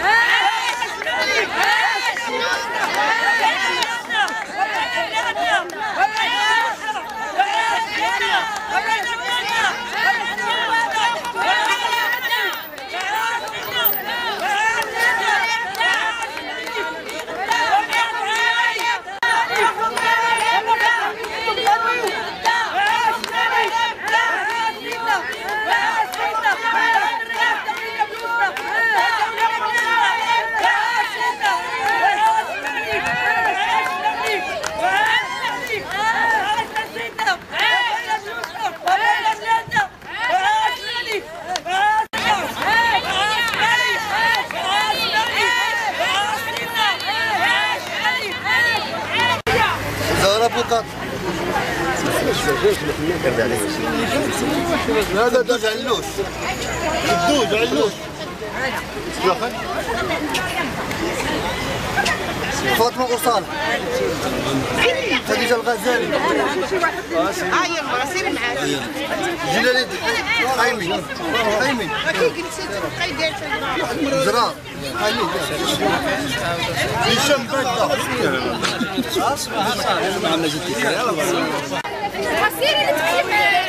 All right. على هذا دوز علوش دوز علوش فاطمة قصان خديجة الغزالي. هاي المراه سيري معاك جلالي قايمي قايمي كي قلتي هشام باكا بدا سيري نتكلم